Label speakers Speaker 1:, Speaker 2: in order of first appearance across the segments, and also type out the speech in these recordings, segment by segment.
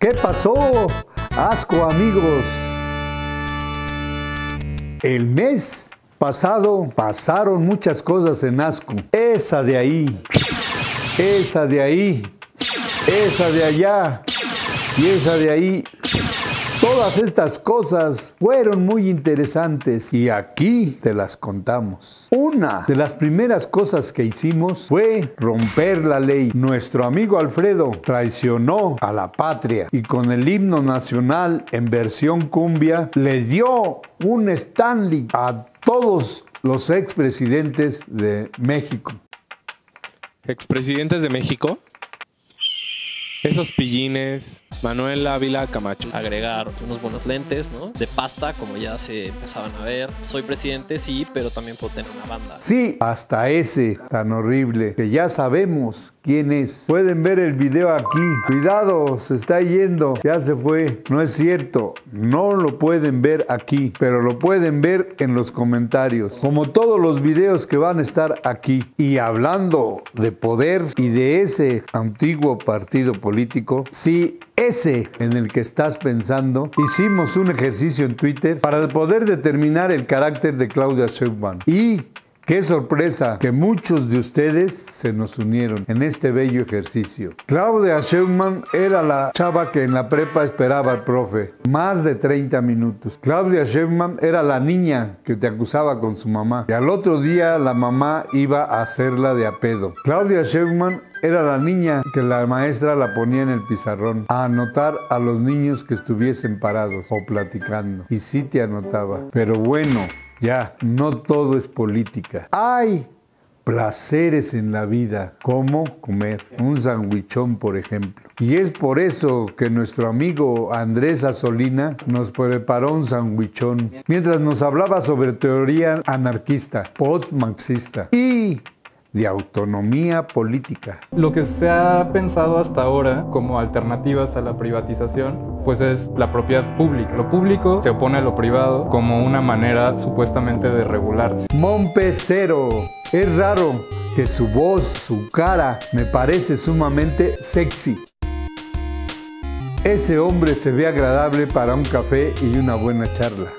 Speaker 1: ¿Qué pasó? Asco amigos. El mes pasado pasaron muchas cosas en Asco. Esa de ahí, esa de ahí, esa de allá y esa de ahí. Todas estas cosas fueron muy interesantes y aquí te las contamos. Una de las primeras cosas que hicimos fue romper la ley. Nuestro amigo Alfredo traicionó a la patria y con el himno nacional en versión cumbia le dio un Stanley a todos los expresidentes de México.
Speaker 2: ¿Expresidentes de México? Esos pillines, Manuel Ávila Camacho.
Speaker 3: Agregar unos buenos lentes, ¿no? De pasta, como ya se empezaban a ver. Soy presidente, sí, pero también puedo tener una banda.
Speaker 1: Sí, hasta ese tan horrible que ya sabemos quién es. Pueden ver el video aquí. Cuidado, se está yendo. Ya se fue. No es cierto. No lo pueden ver aquí, pero lo pueden ver en los comentarios. Como todos los videos que van a estar aquí. Y hablando de poder y de ese antiguo partido político si ese en el que estás pensando, hicimos un ejercicio en Twitter para poder determinar el carácter de Claudia Sheinbaum. Y Qué sorpresa que muchos de ustedes se nos unieron en este bello ejercicio. Claudia Sheinbaum era la chava que en la prepa esperaba al profe. Más de 30 minutos. Claudia Sheinbaum era la niña que te acusaba con su mamá. Y al otro día la mamá iba a hacerla de apedo. Claudia Sheinbaum era la niña que la maestra la ponía en el pizarrón a anotar a los niños que estuviesen parados o platicando. Y sí te anotaba. Pero bueno, ya, no todo es política. Hay placeres en la vida, como comer un sandwichón, por ejemplo. Y es por eso que nuestro amigo Andrés Asolina nos preparó un sandwichón mientras nos hablaba sobre teoría anarquista, post-marxista y de autonomía política.
Speaker 4: Lo que se ha pensado hasta ahora como alternativas a la privatización, pues es la propiedad pública. Lo público se opone a lo privado como una manera supuestamente de regularse.
Speaker 1: Mompecero, es raro que su voz, su cara, me parece sumamente sexy. Ese hombre se ve agradable para un café y una buena charla.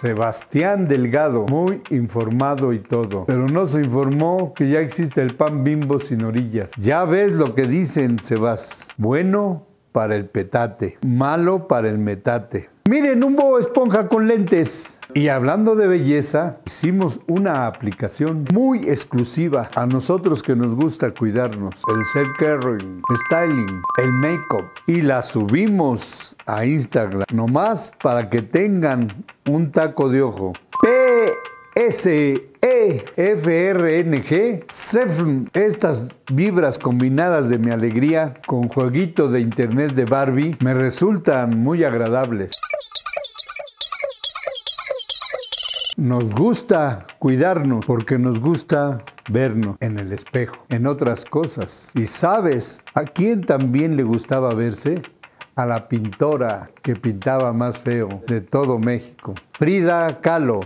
Speaker 1: Sebastián Delgado, muy informado y todo, pero no se informó que ya existe el pan bimbo sin orillas. Ya ves lo que dicen, Sebas. Bueno para el petate, malo para el metate. Miren, un bobo esponja con lentes. Y hablando de belleza, hicimos una aplicación muy exclusiva a nosotros que nos gusta cuidarnos. El self-caring, styling, el make-up. Y la subimos a Instagram, nomás para que tengan un taco de ojo. P-S-E-F-R-N-G, estas vibras combinadas de mi alegría con jueguito de internet de Barbie me resultan muy agradables. Nos gusta cuidarnos porque nos gusta vernos en el espejo, en otras cosas. Y sabes, ¿a quién también le gustaba verse? A la pintora que pintaba más feo de todo México, Frida Kahlo.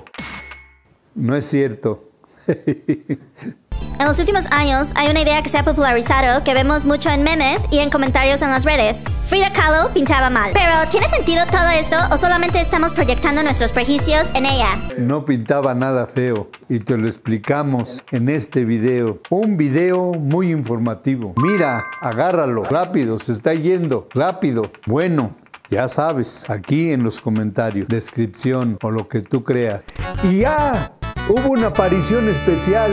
Speaker 1: No es cierto.
Speaker 5: En los últimos años hay una idea que se ha popularizado que vemos mucho en memes y en comentarios en las redes. Frida Kahlo pintaba mal. Pero ¿tiene sentido todo esto o solamente estamos proyectando nuestros prejuicios en ella?
Speaker 1: No pintaba nada feo y te lo explicamos en este video. Un video muy informativo. Mira, agárralo, rápido, se está yendo, rápido. Bueno, ya sabes, aquí en los comentarios, descripción o lo que tú creas. Y ya, hubo una aparición especial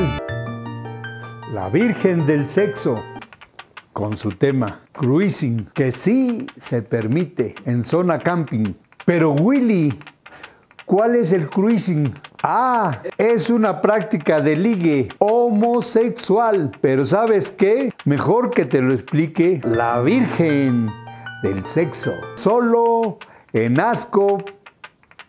Speaker 1: la Virgen del Sexo, con su tema Cruising, que sí se permite en zona camping. Pero Willy, ¿cuál es el cruising? Ah, es una práctica de ligue homosexual. Pero ¿sabes qué? Mejor que te lo explique la Virgen del Sexo. Solo en Asco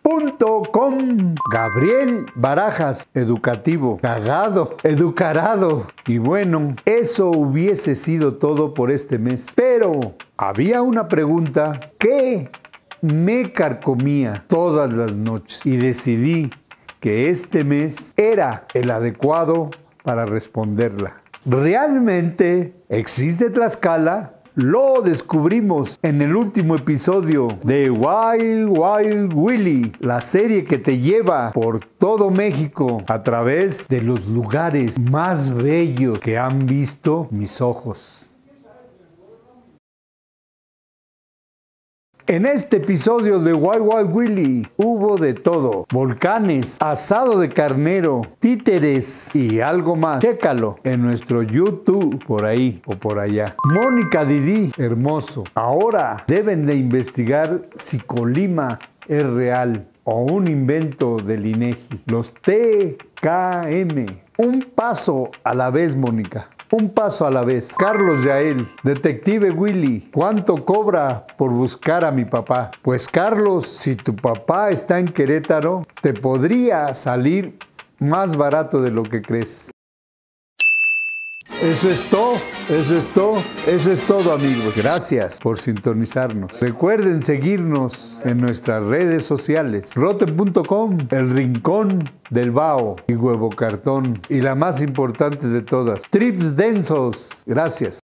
Speaker 1: Com. Gabriel Barajas, educativo, cagado, educarado. Y bueno, eso hubiese sido todo por este mes. Pero había una pregunta que me carcomía todas las noches y decidí que este mes era el adecuado para responderla. ¿Realmente existe Tlaxcala? Lo descubrimos en el último episodio de Wild Wild Willy, la serie que te lleva por todo México a través de los lugares más bellos que han visto mis ojos. En este episodio de Wild Wild Willy hubo de todo. Volcanes, asado de carnero, títeres y algo más. Chécalo en nuestro YouTube por ahí o por allá. Mónica Didi, hermoso. Ahora deben de investigar si Colima es real o un invento del INEGI. Los TKM. Un paso a la vez, Mónica. Un paso a la vez. Carlos Yael, Detective Willy, ¿cuánto cobra por buscar a mi papá? Pues Carlos, si tu papá está en Querétaro, te podría salir más barato de lo que crees. Eso es todo, eso es todo, eso es todo amigos. Gracias por sintonizarnos. Recuerden seguirnos en nuestras redes sociales. Rote.com, El Rincón del Bao y Huevo Cartón. Y la más importante de todas, Trips Densos. Gracias.